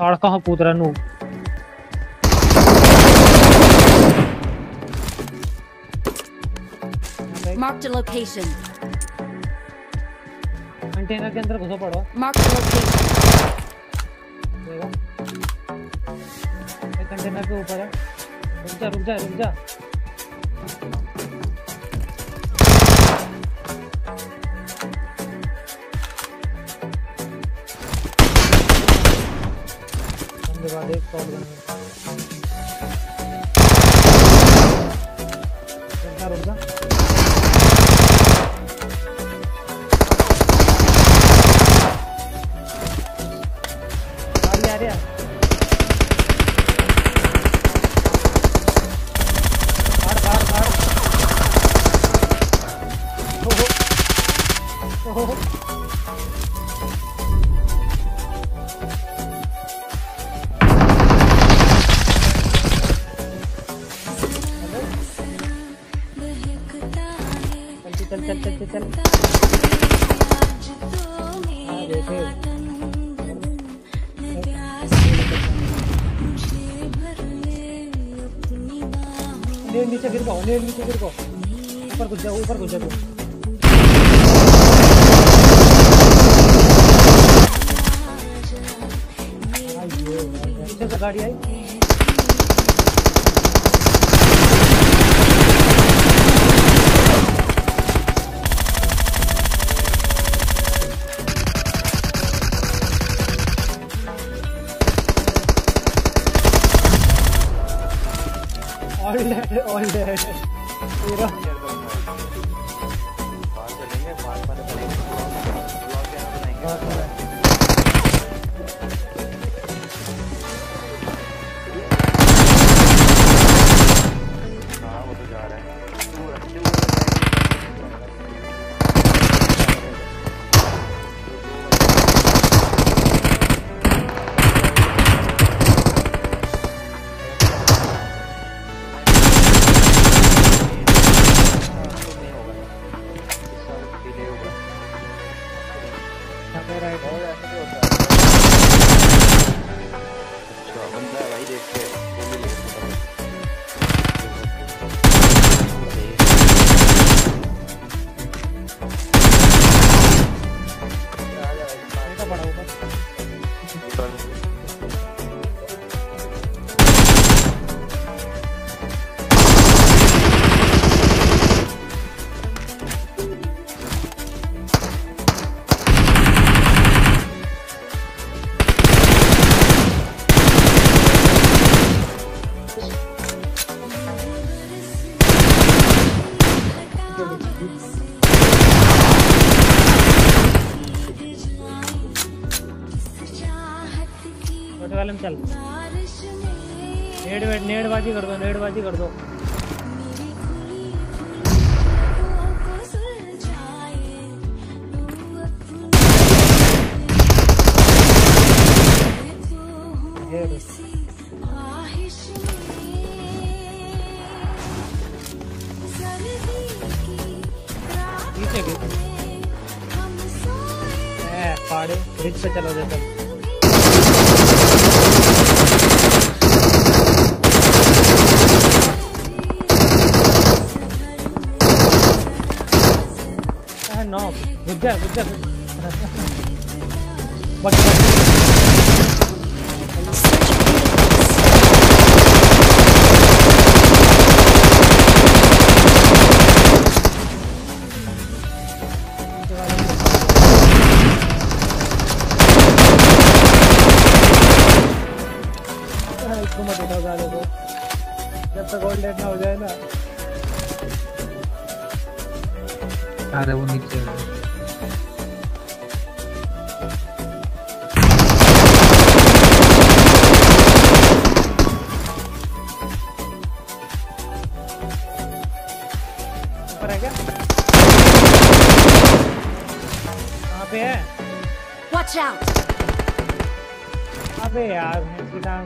और कहाँ कूद रहा नू। Marked a location. कंटेनर के अंदर घुसो पड़ो। Marked a location. देखो। कंटेनर के ऊपर है। रुक जा रुक जा रुक जा। बंदे एक शॉट गन रुक जा चल चल चल चल हाँ नीचे गिर नेट नीचे गिर गो ऊपर घुस जा ऊपर घुस जा आइए, पीछे से गाड़ी आई। ऑल डेड ऑल डेड वाले में चल। नेड़ वेट नेड़ बाजी कर दो नेड़ बाजी कर दो। गिर। पहाड़ी ब्रिज पे चलो देता। नो रुक जा रुक जा बस बस इसको मत को जब तक गोल्ड ना हो जाए ना अरे वो नीचे पे है? Watch out! अबे यार? मैं सीधा